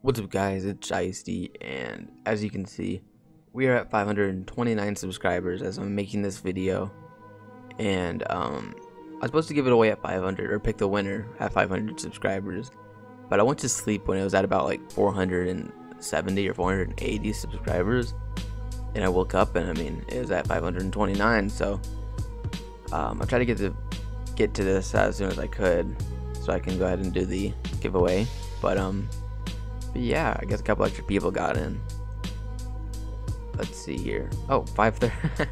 What's up guys, it's Shiesty, and as you can see, we are at 529 subscribers as I'm making this video, and um, I was supposed to give it away at 500, or pick the winner at 500 subscribers, but I went to sleep when it was at about like 470 or 480 subscribers, and I woke up and I mean, it was at 529, so um, I tried to get to, get to this as soon as I could, so I can go ahead and do the giveaway, but um, but yeah, I guess a couple extra people got in. Let's see here. Oh, 530.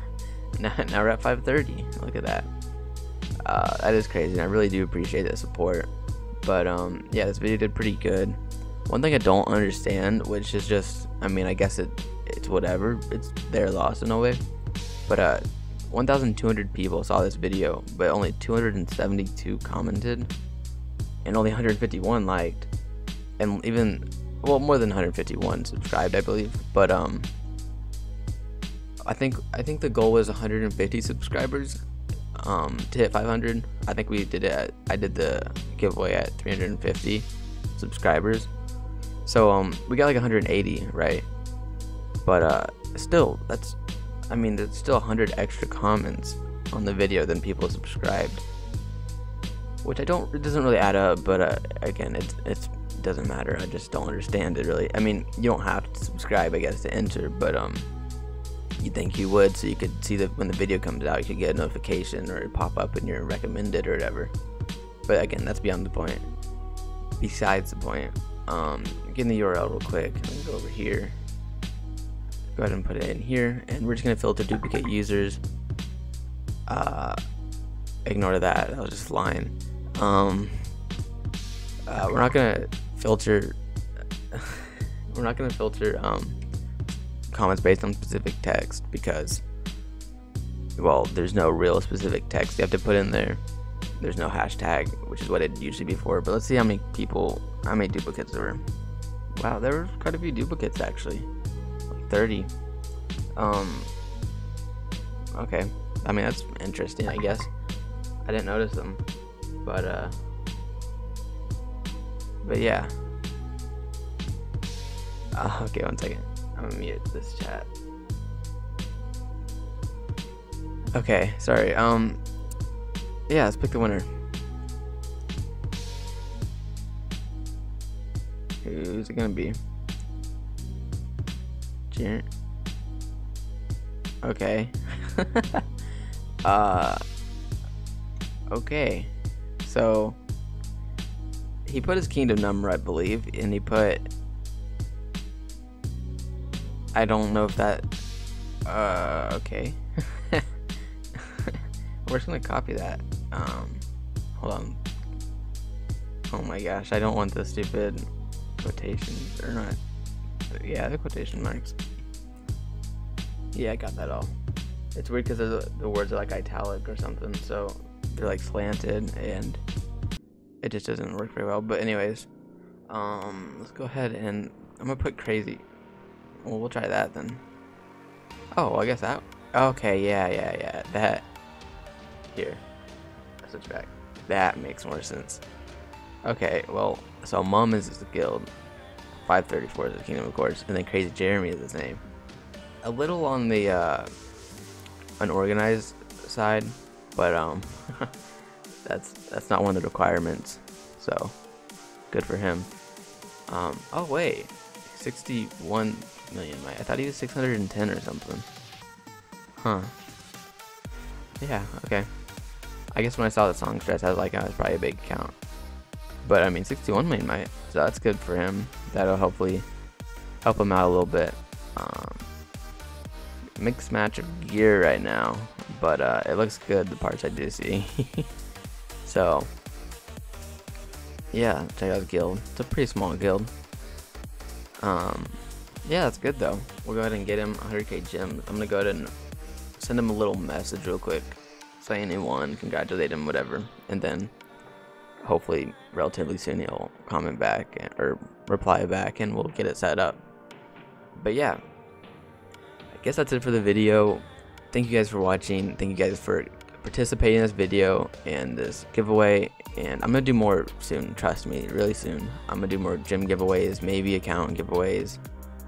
now, we're at 530. Look at that. Uh, that is crazy. And I really do appreciate the support. But um, yeah, this video did pretty good. One thing I don't understand, which is just, I mean, I guess it it's whatever. It's their loss in a way. But uh, 1,200 people saw this video, but only 272 commented, and only 151 liked, and even well more than 151 subscribed, I believe. But um, I think I think the goal was 150 subscribers um, to hit 500. I think we did it. At, I did the giveaway at 350 subscribers. So um, we got like 180, right? But uh, still, that's I mean, there's still 100 extra comments on the video than people subscribed, which I don't. It doesn't really add up. But uh, again, it's it's it doesn't matter. I just don't understand it really. I mean, you don't have to subscribe, I guess, to enter, but um, you think you would, so you could see that when the video comes out, you could get a notification or it pop up and you're recommended or whatever. But again, that's beyond the point. Besides the point, um, getting the URL real quick. Let me go over here. Go ahead and put it in here, and we're just gonna filter duplicate users. Uh, ignore that. That was just lying. Um, uh, we're not gonna filter. we're not gonna filter um, comments based on specific text because, well, there's no real specific text you have to put in there. There's no hashtag, which is what it usually be for. But let's see how many people, how many duplicates there were. Wow, there were quite a few duplicates actually, 30. Um. Okay, I mean that's interesting, I guess. I didn't notice them, but uh. But yeah. Uh, okay, one second. I'm gonna mute this chat. Okay, sorry. Um, yeah, let's pick the winner. Who's it gonna be? Okay. uh. Okay. So he put his kingdom number, I believe, and he put. I don't know if that. Uh, okay. We're just gonna copy that. Um, hold on. Oh my gosh, I don't want the stupid quotations or not. Yeah, the quotation marks. Yeah, I got that all. It's weird because the, words are like italic or something, so they're like slanted and it just doesn't work very well. But anyways, um, let's go ahead and I'm gonna put crazy. Well, we'll try that then. Oh, I guess that. Okay, yeah, yeah, yeah. That. Here. I Switch back. That makes more sense. Okay, well, so mom is the guild. 534 is the kingdom, of course, and then Crazy Jeremy is his name. A little on the uh, unorganized side, but um, that's that's not one of the requirements. So, good for him. Um, oh wait, 61 million. I thought he was 610 or something. Huh. Yeah. Okay. I guess when I saw the song stress, I was like, oh, that's probably a big count. But I mean, 61 million might, so that's good for him. That'll hopefully help him out a little bit. Um, mixed match of gear right now, but uh, it looks good. The parts I do see. so yeah, check out the guild. It's a pretty small guild. Um, yeah, that's good though. We'll go ahead and get him 100k gems. I'm gonna go ahead and send him a little message real quick, he won, congratulate him, whatever, and then hopefully relatively soon he'll comment back and, or reply back, and we'll get it set up. But yeah, I guess that's it for the video. Thank you guys for watching. Thank you guys for participating in this video and this giveaway. And I'm gonna do more soon. Trust me, really soon. I'm gonna do more gym giveaways, maybe account giveaways.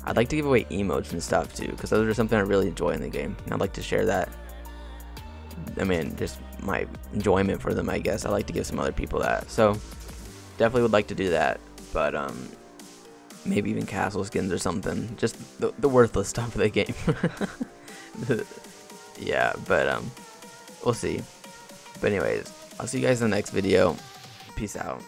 I'd like to give away emotes and stuff too, because those are something I really enjoy in the game. And I'd like to share that. I mean, just my enjoyment for them, I guess. I like to give some other people that. So definitely would like to do that. But um, maybe even castle skins or something. Just the, the worthless stuff of the game. yeah, but um, we'll see. But anyways, I'll see you guys in the next video. Peace out.